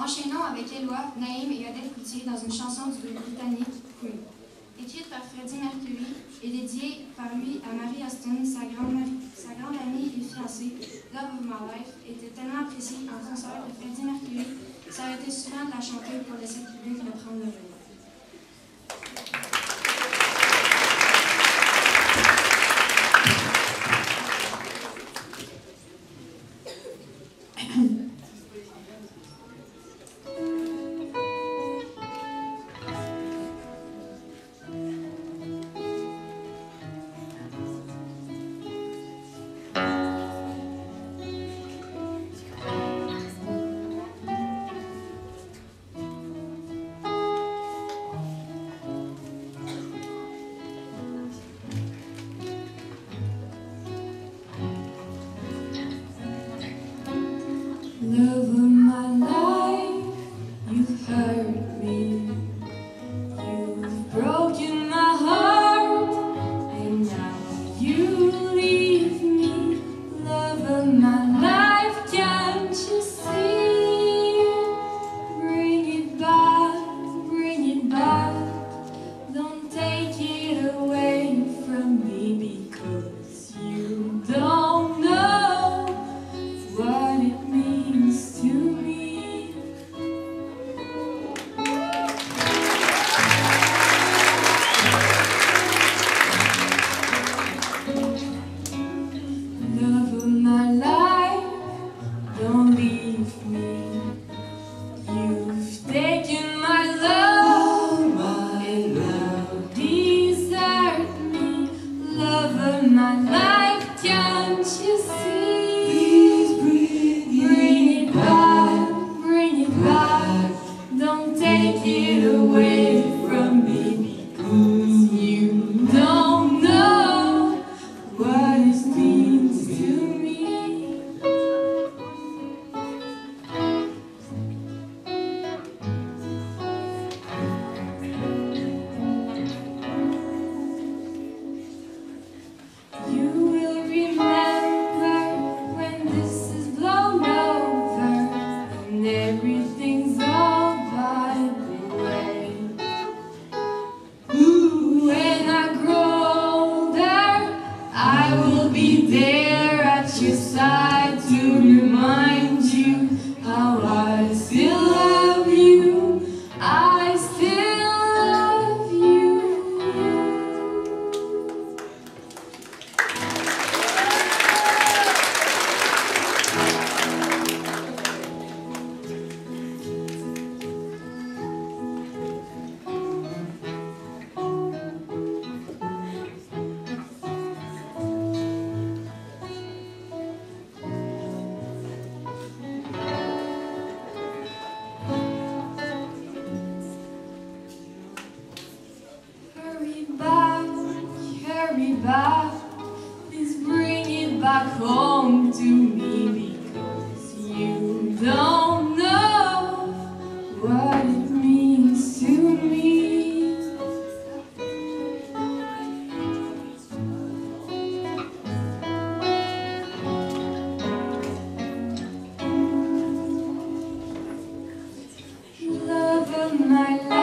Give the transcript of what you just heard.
Enchaînons avec Eloi, Naïm et Odette Coutier dans une chanson du groupe britannique. Écrite par Freddie Mercury et dédiée par lui à Mary Austin, sa grande, amie et fiancée, Love of My Life, était tellement appréciée en concert de Freddie Mercury, été souvent de la chanter pour laisser le public le prendre le relais. it back, please bring it back home to me because you don't know what it means to me. Love of my life.